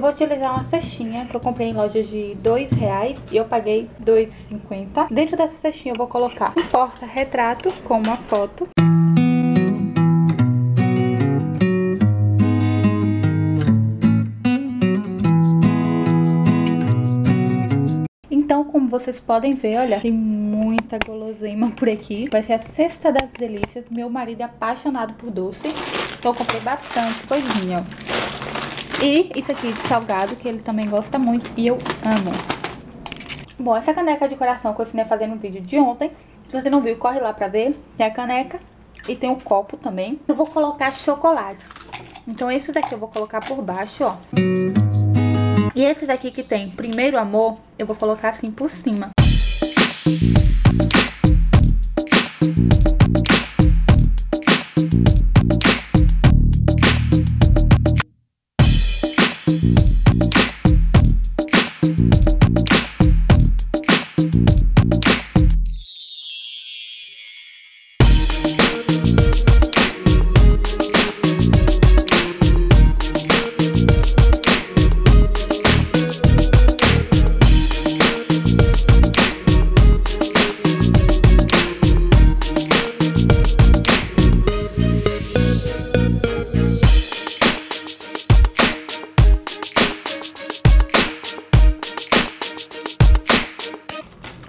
vou utilizar uma cestinha que eu comprei em lojas de dois reais e eu paguei R$2,50. Dentro dessa cestinha eu vou colocar um porta-retrato com uma foto. Então, como vocês podem ver, olha, tem muita guloseima por aqui. Vai ser a cesta das delícias. Meu marido é apaixonado por doce, então eu comprei bastante coisinha, E isso aqui de salgado, que ele também gosta muito e eu amo. Bom, essa caneca de coração que eu ensinei a fazer no vídeo de ontem. Se você não viu, corre lá pra ver. Tem a caneca e tem o copo também. Eu vou colocar chocolates. Então esse daqui eu vou colocar por baixo, ó. E esse daqui que tem Primeiro Amor, eu vou colocar assim por cima.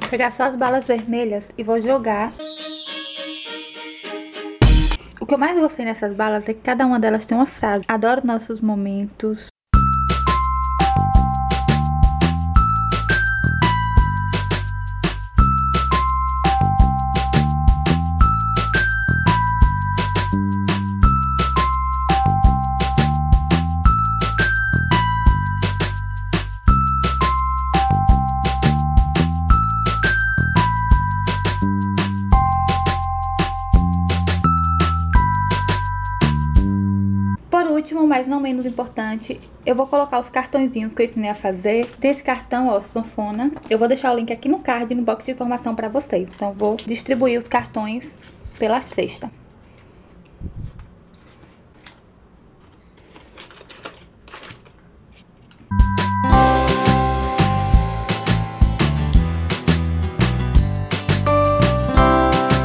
Pegar só as balas vermelhas e vou jogar. O que eu mais gostei nessas balas é que cada uma delas tem uma frase. Adoro nossos momentos, último, mas não menos importante, eu vou colocar os cartõezinhos que eu ensinei a fazer. Desse cartão, ó, sanfona. Eu vou deixar o link aqui no card, no box de informação para vocês. Então, vou distribuir os cartões pela cesta.